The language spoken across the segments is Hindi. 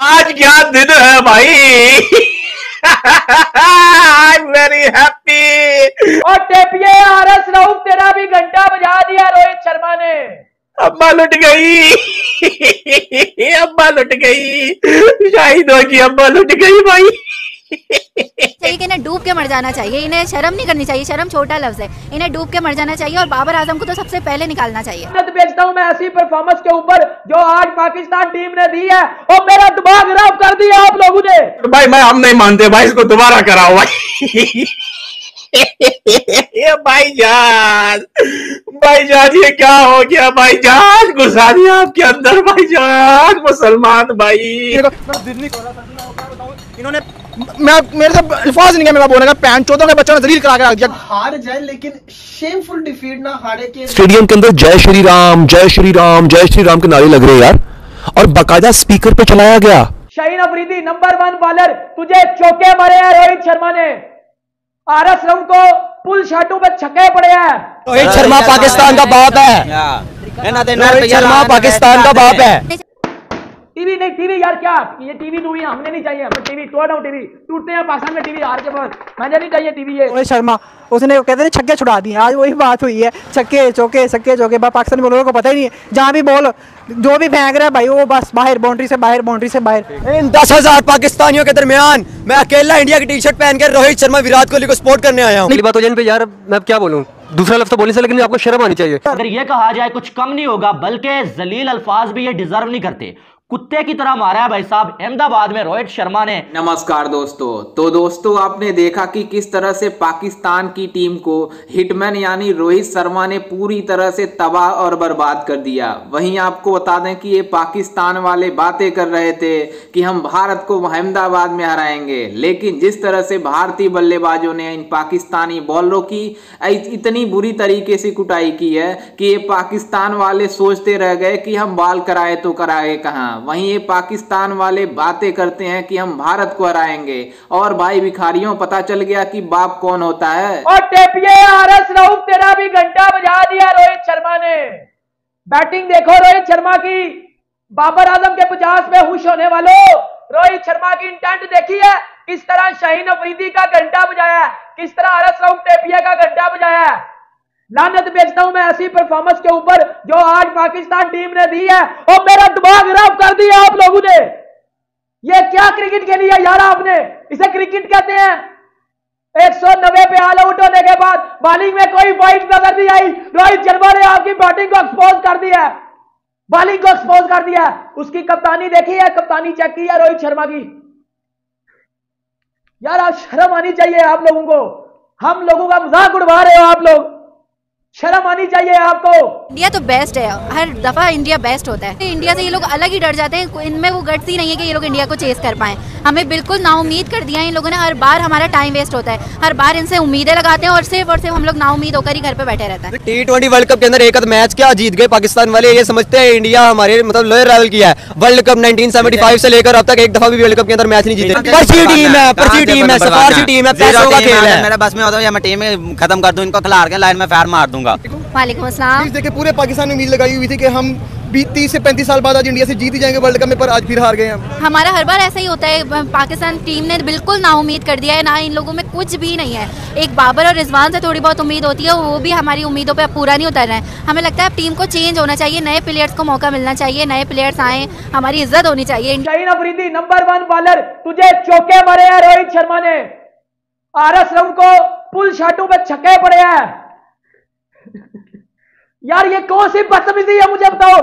आज क्या दिन है भाई? आई एम वेरी हैप्पी और टेपिए आर एस राउत तेरा भी घंटा बजा दिया रोहित शर्मा ने। अम्मा लुट गई। अम्मा लुट गई। शाहिद की अम्मा लुट गई भाई। चाहिए कि इन्हें डूब के मर जाना चाहिए इन्हें शर्म नहीं करनी चाहिए शर्म छोटा लफ्ज है। इन्हें डूब के मर जाना चाहिए और बाबर आज़म को तो सबसे पहले निकालना चाहिए। बेचता हूँ मैं ऐसी परफॉर्मेंस के ऊपर जो आज पाकिस्तान टीम ने दी है और मेरा दिमाग खराब कर दिया आप लोगों ने। भाई मैं हम नहीं मानते भाई इसको दोबारा कराओ भाई। ये भाईजान भाईजान ये क्या हो गया भाईजान? घुसा दिया आपके अंदर भाईजान मुसलमान भाई। इन्होंने मैं मेरे से अल्फाज नहीं है मेरा बोलने का पैंट चौदह के बच्चों ने जलील करा के रख दिया। हार जाए लेकिन शेमफुल डिफीट ना हारे के स्टेडियम के अंदर जय श्री राम जय श्री राम जय श्री राम के नारे लग रहे हैं यार। और बाकायदा स्पीकर पे चलाया गया। Shaheen Afridi number one bowler तुझे चौके मारे हैं रोहित शर्मा ने। आर एस को पुल शाटू पे छक्के पड़े हैं। रोहित शर्मा पाकिस्तान का बाप है। रोहित शर्मा पाकिस्तान का बाप है। टीवी नहीं टीवी यार क्या? ये टीवी दूरी हमने नहीं चाहिए। हमें टीवी तोड़ रहा टीवी। टूटते हैं पाकिस्तान में टीवी हार के बाद मैंने नहीं चाहिए टीवी ये। रोहित शर्मा उसने कहते हैं छक्के छुड़ा दिए। आज वही बात हुई है। छक्के चौके छक्के चौके। बा- पाकिस्तानी बॉलरों को पता ही नहीं है। जहाँ भी बॉल जो भी फेंक रहा है भाई वो बस बाहर बाउंड्री से बाहर बाउंड्री से बाहर। इन दस हज़ार पाकिस्तानियों के दरमियान मैं अकेला इंडिया की टी शर्ट पहन कर रोहित शर्मा विराट कोहली को सपोर्ट करने आया हूँ। बात हो जाए पे यार मैं क्या बोलूँ? दूसरा लफ्ज तो बोलने से लेकिन आपको शर्म आनी चाहिए। अगर ये कहा जाए कुछ कम नहीं होगा बल्कि जलील अल्फाज भी ये डिजर्व नहीं करते। कुत्ते की तरह मारा है भाई साहब। अहमदाबाद में रोहित शर्मा ने। नमस्कार दोस्तों। तो दोस्तों, आपने देखा कि किस तरह से पाकिस्तान की टीम को हिटमैन यानी रोहित शर्मा ने पूरी तरह से तबाह और बर्बाद कर दिया। वहीं आपको बता दें कि ये पाकिस्तान वाले बातें कर रहे थे कि हम भारत को अहमदाबाद में हराएँगे। लेकिन जिस तरह से भारतीय बल्लेबाजों ने इन पाकिस्तानी बॉलरों की इतनी बुरी तरीके से कुटाई की है कि ये पाकिस्तान वाले सोचते रह गए कि हम बाल कराए तो कराए कहाँ। वहीं ये पाकिस्तान वाले बातें करते हैं कि हम भारत को हराएँगे। और भाई भिखारियों, पता चल गया कि बाप कौन होता है? और टेपिए आर एस राउत, तेरा भी घंटा बजा दिया रोहित शर्मा ने। बैटिंग देखो रोहित शर्मा की। बाबर आज़म के पचास में खुश होने वालों। रोहित शर्मा की इंटेंट देखी है। किस तरह शाहीन अफरीदी का घंटा बजाया किस तरह आर एस राउत टेपिया का घंटा बजाया लानत बेचता हूँ मैं ऐसी परफॉर्मेंस के ऊपर जो आज पाकिस्तान टीम ने दी है। और मेरा दिमाग खराब कर दिया आप लोगों ने। ये क्या क्रिकेट खेली है यार आपने? इसे क्रिकेट कहते हैं। 190 पे ऑल आउट होने के बाद बॉलिंग में कोई पॉइंट नज़र नहीं आई। रोहित शर्मा ने आपकी बैटिंग को एक्सपोज कर दिया बॉलिंग को एक्सपोज कर दिया उसकी कप्तानी देखी है? कप्तानी चेक की है रोहित शर्मा की। यार आप शर्म आनी चाहिए आप लोगों को। हम लोगों का मज़ाक उड़वा रहे हो आप लोग। शर्म आनी चाहिए आपको। इंडिया तो बेस्ट है हर दफ़ा इंडिया बेस्ट होता है। इंडिया से ये लोग अलग ही डर जाते हैं इनमें वो गट्स ही नहीं है कि ये लोग इंडिया को चेस कर पाए। हमें बिल्कुल नाउमीद कर दिया है इन लोगों ने हर बार हमारा टाइम वेस्ट होता है। हर बार इनसे उम्मीदें लगाते हैं और सिर्फ़ और सिर्फ़ हम लोग नाउमीद होकर ही घर पे बैठे रहते हैं। टी ट्वेंटी वर्ल्ड कप के अंदर एक मैच क्या जीत गए? पाकिस्तान वाले ये समझते हैं इंडिया हमारे मतलब लोअर लेवल किया है। वर्ल्ड कप 1975 से लेकर अब तक एक दफ़ा भी वर्ल्ड कप के अंदर मैच नहीं जीते। परची टीम है परची टीम है टीम है पैसों का खेल है। मेरे बस में होता है मैं टीम खत्म कर दूँ इनको खिलाड़ के लाइन में फायर मार दूँगा। वालेकुम अस्सलाम। देखिए पूरे पाकिस्तान में उम्मीद लगाई हुई थी कि हम बीस तीस से पैंतीस साल बाद आज इंडिया से जीत ही जाएँगे वर्ल्ड कप में पर आज फिर हार गए हम। हमारा हर बार ऐसा ही होता है पाकिस्तान टीम ने बिल्कुल ना उम्मीद कर दिया है ना इन लोगों में कुछ भी नहीं है। एक बाबर और रिजवान से थोड़ी बहुत उम्मीद होती है वो भी हमारी उम्मीदों पर पूरा नहीं उतर रहे हैं। हमें लगता है टीम को चेंज होना चाहिए नए प्लेयर्स को मौका मिलना चाहिए नए प्लेयर्स आए हमारी इज़्ज़त होनी चाहिए। Shaheen Afridi number one bowler तुझे चौके मारे हैं रोहित शर्मा ने। आर एस को पुल शाटू पे छक्के पड़े हैं। यार, ये कौन सी बदतमीजी है, मुझे बताओ।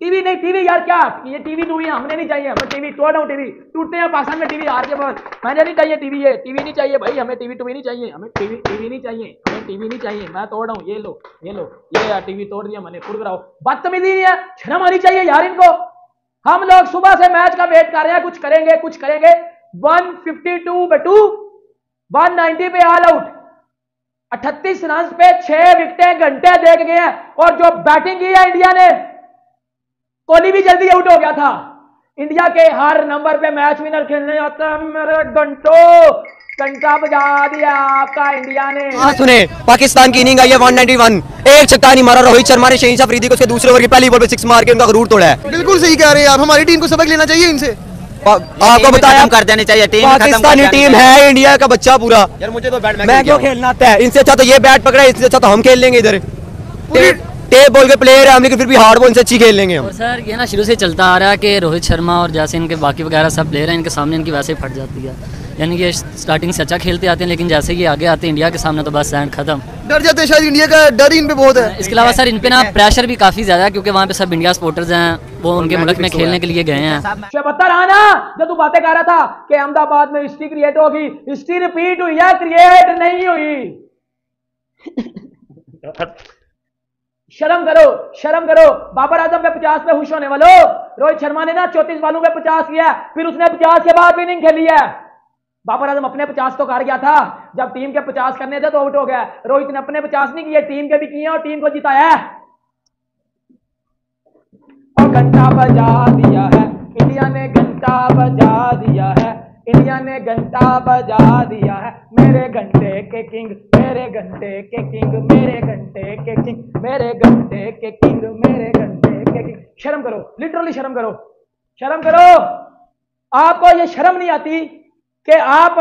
टीवी नहीं, टीवी यार क्या? ये टीवी दूरी हमने नहीं चाहिए, हमें टीवी, तोड़ रहा हूँ टीवी। टूटते हैं पाकिस्तान में टीवी, हार के बाद मैंने नहीं चाहिए टीवी, ये टीवी नहीं चाहिए भाई, हमें टीवी, टूवी नहीं चाहिए, हमें टीवी टीवी नहीं चाहिए, हमें टीवी नहीं चाहिए। मैं तोड़ रहा हूँ, ये लो ये लो, ये यार टीवी तोड़ दिया मैंने फुट कराओ। बदतमीजी नहीं है शर्म आनी चाहिए यार इनको। हम लोग सुबह से मैच का वेट कर रहे हैं, कुछ करेंगे कुछ करेंगे। 152 बटू 190 पे ऑल आउट 38 रन पे छह विकेटें घंटे देख गए हैं। और जो बैटिंग की है इंडिया ने कोहली भी जल्दी आउट हो गया था। इंडिया के हर नंबर पे मैच विनर खेलने आता मेरे घंटो घंटा बजा दिया आपका इंडिया ने। हाँ सुने पाकिस्तान की इनिंग आई है 191 एक छक्का नहीं मारा रोहित शर्मा ने शहीन अफरीदी को उसके दूसरे ओवर की पहली बॉल पे सिक्स मार के उनका गरूर तोड़ा है। बिल्कुल सही कह रहे हैं आप। हमारी टीम को सबक लेना चाहिए इनसे। आपको बताया कर देनी चाहिए टीम पाकिस्तानी टीम है इंडिया का बच्चा पूरा। यार मुझे तो बैट मैं क्यों खेलना आता है? इनसे अच्छा तो ये बैट पकड़ा है इससे अच्छा तो हम खेल लेंगे इधर। टेप बॉल के प्लेयर है हम लेकिन फिर भी हार्ड बॉल से अच्छी खेल लेंगे हम। सर ये ना शुरू से चलता आ रहा है कि रोहित शर्मा और जैसे इनके बाकी वगैरह सब प्लेयर हैं इनके सामने इनकी वैसे ही फट जाती है। यानी कि स्टार्टिंग से अच्छा खेलते आते हैं लेकिन जैसे ही आगे आते हैं इंडिया के सामने तो बस एंड खत्म। डर जाते हैं शायद इंडिया का डर ही इन पे बहुत है। इसके अलावा सर इन पे ना प्रेशर भी काफ़ी ज़्यादा है क्योंकि वहाँ पे सब इंडिया सपोर्टर्स हैं वो उनके मुल्क में खेलने के लिए गए हैं। बता रहा ना जो तू बातें कर रहा था कि अहमदाबाद में हिस्ट्री क्रिएट होगी हिस्ट्री रिपीट हुई है क्रिएट नहीं हुई? शर्म करो शर्म करो। बाबर आज़म पे पचास पे खुश होने वालों रोहित शर्मा ने ना चौतीस बालों पे पचास किया फिर उसने पचास के बाद भी नहीं खेली है। बाबर आज़म अपने पचास तो कर गया था। जब टीम के पचास करने थे तो आउट हो गया। रोहित ने अपने पचास नहीं किए, टीम के भी किए और टीम को जिताया घंटा बजा दिया है। इंडिया ने घंटा बजा दिया है। इंडिया ने घंटा बजा दिया है। मेरे घंटे के किंग, मेरे घंटे के किंग, मेरे घंटे के किंग, मेरे घंटे के किंग, मेरे घंटे के किंग। शर्म करो लिटरली शर्म करो। शर्म करो। आपको ये शर्म नहीं आती कि आप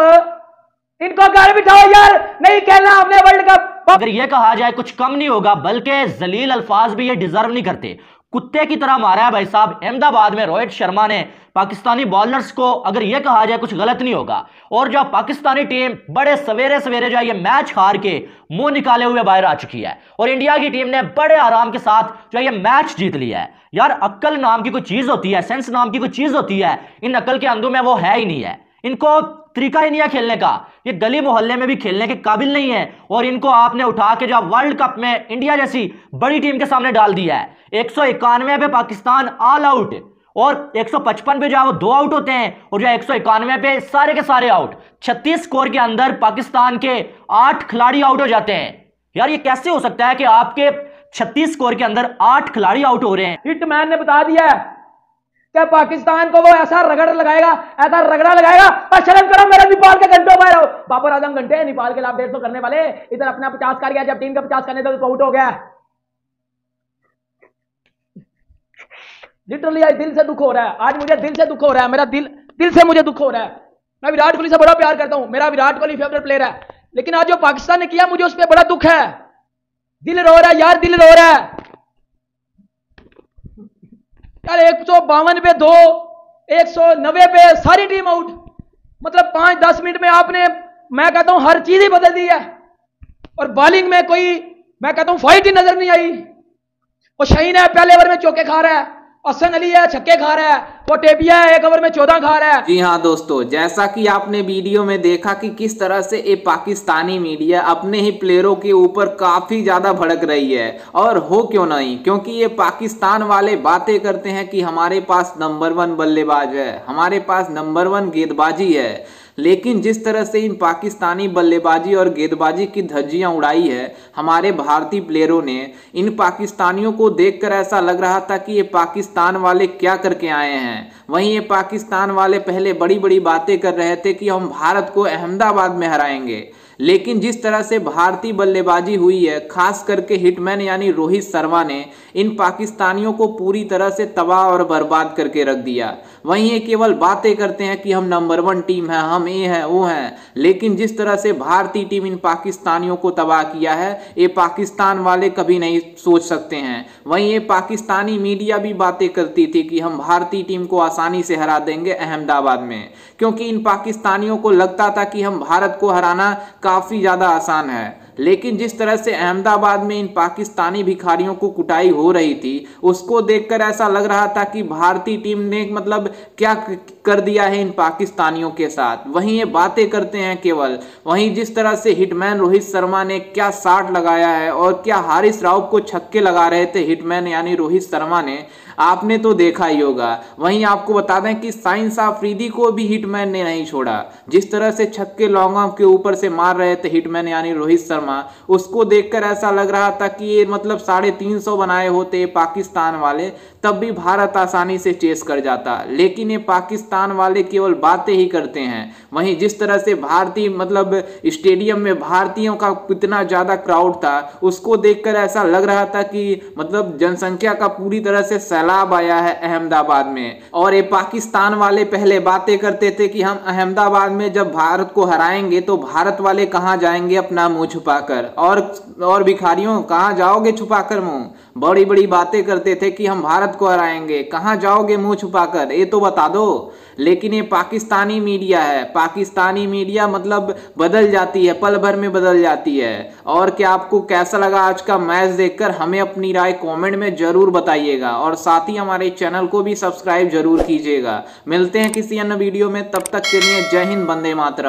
इनको घर बिठाओ यार। नहीं खेलना हमने वर्ल्ड कप अगर ये कहा जाए, कुछ कम नहीं होगा, बल्कि जलील अल्फाज भी ये डिजर्व नहीं करते। कुत्ते की तरह मारा है भाई साहब। अहमदाबाद में रोहित शर्मा ने पाकिस्तानी बॉलर्स को अगर यह कहा जाए, कुछ गलत नहीं होगा। और जो पाकिस्तानी टीम बड़े सवेरे सवेरे जो है ये मैच हार के मुँह निकाले हुए बाहर आ चुकी है। और इंडिया की टीम ने बड़े आराम के साथ जो ये मैच जीत लिया है। यार अक्ल नाम की कोई चीज़ होती है सेंस नाम की कोई चीज़ होती है, इन अक्ल के अंदर में वो है ही नहीं है। इनको तरीका ही नहीं है खेलने का। ये गली मोहल्ले में भी खेलने के काबिल नहीं है और इनको आपने उठा के जो वर्ल्ड कप में इंडिया जैसी बड़ी टीम के सामने डाल दिया है। एक पे पाकिस्तान ऑल आउट और 155 पे जो है वो दो आउट होते हैं और जो एक पे सारे के सारे आउट 36 स्कोर के अंदर पाकिस्तान के आठ खिलाड़ी आउट हो जाते हैं। यार ये कैसे हो सकता है कि आपके 36 स्कोर के अंदर आठ खिलाड़ी आउट हो रहे हैं? हिटमैन ने बता दिया क्या पाकिस्तान को वो ऐसा रगड़ लगाएगा, ऐसा रगड़ा लगाएगा? और शर्म करो मेरा नेपाल के घंटों में बाबर आज़म घंटे नेपाल के खिलाफ डेढ़ सौ करने वाले। इधर अपना पचास कर गया जब टीम का पचास करने तो आउट हो गया। लिटरली आज दिल से दुख हो रहा है। आज मुझे दिल से दुख हो रहा है। मेरा दिल दिल से मुझे दुख हो रहा है। मैं विराट कोहली से बड़ा प्यार करता हूँ। मेरा विराट कोहली फेवरेट प्लेयर है। लेकिन आज जो पाकिस्तान ने किया, मुझे उस पर बड़ा दुख है। दिल रो रहा है, यार दिल रो रहा है। यार एक सौ बावन पे दो, एक सौ नब्बे पे सारी टीम आउट मतलब पाँच, दस मिनट में आपने, मैं कहता हूँ, हर चीज़ ही बदल दी है। और बॉलिंग में कोई, मैं कहता हूँ फाइट ही नज़र नहीं आई। और शहीन है, पहले ओवर में चौके खा रहा है। हसन अली है, छक्के खा रहा है, वो टेबिया है, एक ओवर में चौदह खा रहा है। जी हाँ दोस्तों, जैसा कि आपने वीडियो में देखा कि किस तरह से ये पाकिस्तानी मीडिया अपने ही प्लेयरों के ऊपर काफ़ी ज़्यादा भड़क रही है, और हो क्यों नहीं? क्योंकि ये पाकिस्तान वाले बातें करते हैं कि हमारे पास नंबर वन बल्लेबाज है, हमारे पास नंबर वन गेंदबाजी है। लेकिन जिस तरह से इन पाकिस्तानी बल्लेबाजी और गेंदबाजी की धज्जियाँ उड़ाई है, हमारे भारतीय प्लेयरों ने इन पाकिस्तानियों को देखकर ऐसा लग रहा था कि ये पाकिस्तान वाले क्या करके आए हैं। वहीं ये पाकिस्तान वाले पहले बड़ी बड़ी बातें कर रहे थे कि हम भारत को अहमदाबाद में हराएँगे। लेकिन जिस तरह से भारतीय बल्लेबाजी हुई है, खास करके हिटमैन यानी रोहित शर्मा ने, इन पाकिस्तानियों को पूरी तरह से तबाह और बर्बाद करके रख दिया। वहीं ये केवल बातें करते हैं कि हम नंबर वन टीम है, हम ये हैं, वो हैं। लेकिन जिस तरह से भारतीय टीम इन पाकिस्तानियों को तबाह किया है, ये पाकिस्तान वाले कभी नहीं सोच सकते हैं। वहीं ये पाकिस्तानी मीडिया भी बातें करती थी कि हम भारतीय टीम को आसानी से हरा देंगे अहमदाबाद में, क्योंकि इन पाकिस्तानियों को लगता था कि हम भारत को हराना काफ़ी ज़्यादा आसान है। लेकिन जिस तरह से अहमदाबाद में इन पाकिस्तानी भिखारियों को कुटाई हो रही थी, उसको देखकर ऐसा लग रहा था कि भारतीय टीम ने मतलब क्या कर दिया है इन पाकिस्तानियों के साथ। वहीं ये बातें करते हैं केवल। वहीं जिस तरह से हिटमैन रोहित शर्मा ने क्या साठ लगाया है और क्या हारिस राव को छक्के लगा रहे थे हिटमैन, यानी रोहित शर्मा ने आपने तो देखा ही होगा। वहीं आपको बता दें कि साइंस आफरीदी को भी हिटमैन ने नहीं छोड़ा। जिस तरह से छक्के लॉन्ग ऑफ़ के ऊपर से मार रहे थे हिटमैन, यानी रोहित शर्मा, उसको देखकर ऐसा लग रहा था कि ये मतलब साढ़े तीन सौ बनाए होते पाकिस्तान वाले, तब भी भारत आसानी से चेस कर जाता। लेकिन ये पाकिस्तान वाले केवल बातें ही करते हैं। वहीं जिस तरह से भारतीय मतलब स्टेडियम में भारतीयों का कितना ज़्यादा क्राउड था, उसको देखकर ऐसा लग रहा था कि मतलब जनसंख्या का पूरी तरह से सैलाब आया है अहमदाबाद में। और ये पाकिस्तान वाले पहले बातें करते थे कि हम अहमदाबाद में जब भारत को हराएँगे तो भारत वाले कहाँ जाएँगे अपना मुँह छुपाकर? और और भिखारियों, कहाँ जाओगे छुपाकर मुँह? बड़ी बड़ी बातें करते थे कि हम भारत को हराएँगे। कहाँ जाओगे मुँह छुपाकर? ये तो बता दो। लेकिन ये पाकिस्तानी मीडिया है। पाकिस्तानी मीडिया मतलब बदल जाती है, पल भर में बदल जाती है। और क्या आपको कैसा लगा आज का मैच देखकर? हमें अपनी राय कमेंट में ज़रूर बताइएगा। और साथ ही हमारे चैनल को भी सब्सक्राइब ज़रूर कीजिएगा। मिलते हैं किसी अन्य वीडियो में। तब तक के लिए जय हिंद बंदे मातरम।